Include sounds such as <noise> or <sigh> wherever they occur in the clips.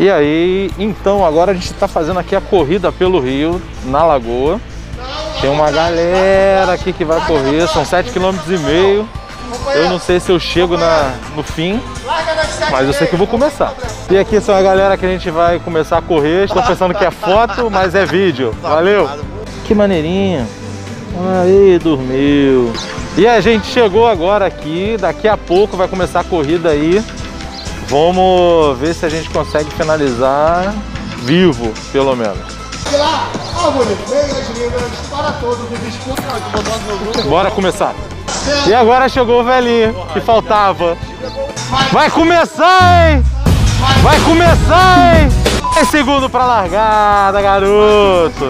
E aí, então agora a gente está fazendo aqui a corrida pelo rio, na lagoa. Tem uma galera aqui que vai correr, são 7,5 km. Eu não sei se eu chego na, no fim, mas eu sei que eu vou começar. E aqui são a galera que a gente vai começar a correr. Estou pensando que é foto, mas é vídeo. Valeu! Que maneirinha! Aí, dormiu. E a gente chegou agora aqui, daqui a pouco vai começar a corrida aí. Vamos ver se a gente consegue finalizar vivo, pelo menos. Bora começar. E agora chegou o velhinho que faltava. Vai começar, hein? Vai começar, hein? É segundo pra largada, garoto.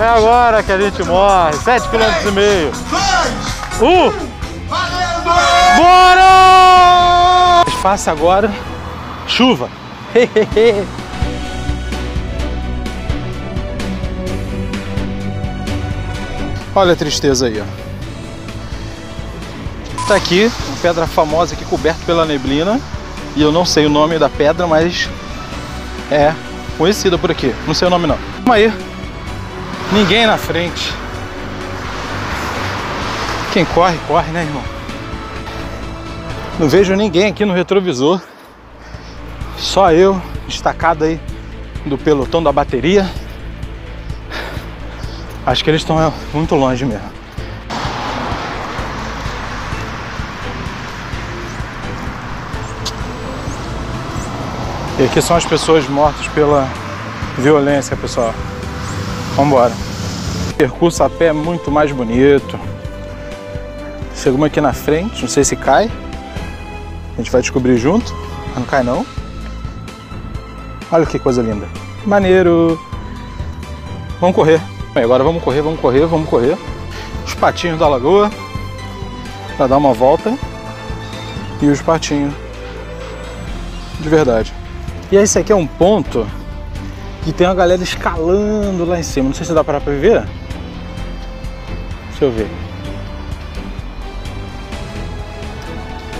É agora que a gente morre. 7 km e meio. Um. Bora! Fácil agora. Chuva. <laughs> Olha a tristeza aí, ó. Tá aqui, uma pedra famosa aqui coberta pela neblina. E eu não sei o nome da pedra, mas é conhecida por aqui. Não sei o nome não. Vamos aí. Ninguém na frente. Quem corre, corre, né, irmão? Não vejo ninguém aqui no retrovisor. Só eu, destacado aí do pelotão da bateria. Acho que eles estão muito longe mesmo. E aqui são as pessoas mortas pela violência, pessoal. Vamos embora. O percurso a pé é muito mais bonito. Chegamos aqui na frente, não sei se cai. A gente vai descobrir junto. Não cai não. Olha que coisa linda. Maneiro. Vamos correr. Bem, agora vamos correr, vamos correr, vamos correr. Os patinhos da lagoa. Para dar uma volta. E os patinhos. De verdade. E esse aqui é um ponto que tem uma galera escalando lá em cima. Não sei se dá para ver. Deixa eu ver.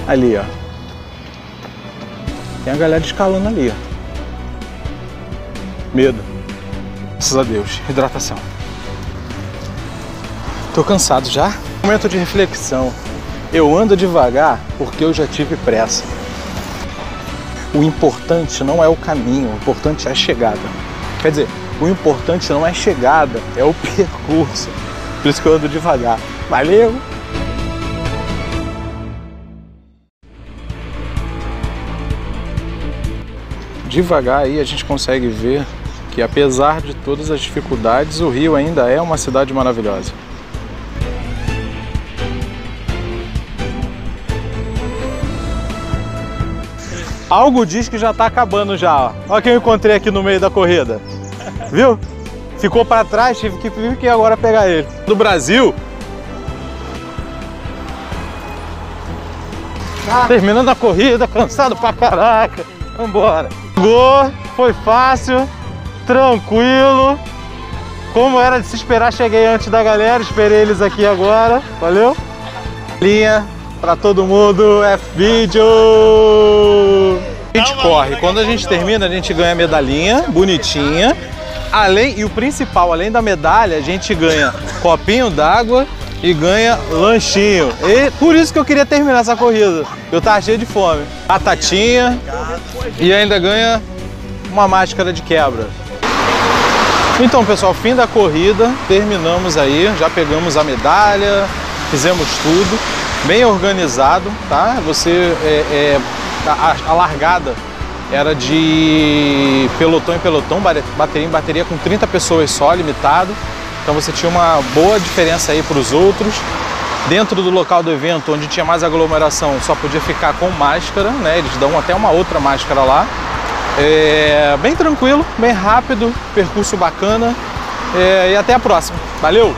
Ali, ó. Tem a galera escalando ali, ó. Medo. Graças a Deus. Hidratação. Tô cansado já. Momento de reflexão. Eu ando devagar porque eu já tive pressa. O importante não é o caminho, o importante é a chegada. Quer dizer, o importante não é a chegada, é o <laughs> percurso. Por isso que eu ando devagar. Valeu! Devagar aí a gente consegue ver que apesar de todas as dificuldades, o Rio ainda é uma cidade maravilhosa. Algo diz que já está acabando já. Ó. Olha quem eu encontrei aqui no meio da corrida. Viu? Ficou para trás, tive que, tive que agora pegar ele. Do Brasil. Ah. Terminando a corrida, cansado pra caraca. Vambora. Chegou, foi fácil, tranquilo. Como era de se esperar, cheguei antes da galera, esperei eles aqui agora. Valeu? Linha para todo mundo, é vídeo! A gente corre, quando a gente termina, a gente ganha medalhinha bonitinha. Além, e o principal, além da medalha, a gente ganha copinho d'água e ganha lanchinho. E por isso que eu queria terminar essa corrida. Eu tava cheio de fome. Batatinha e ainda ganha uma máscara de quebra. Então, pessoal, fim da corrida, terminamos aí, já pegamos a medalha, fizemos tudo, bem organizado, tá? Você, é, é, a, a largada era de pelotão em pelotão, bateria em bateria com 30 pessoas só, limitado. Então você tinha uma boa diferença aí para os outros. Dentro do local do evento, onde tinha mais aglomeração, só podia ficar com máscara, né? Eles dão até uma outra máscara lá. É, bem tranquilo, bem rápido, percurso bacana. É, e até a próxima. Valeu!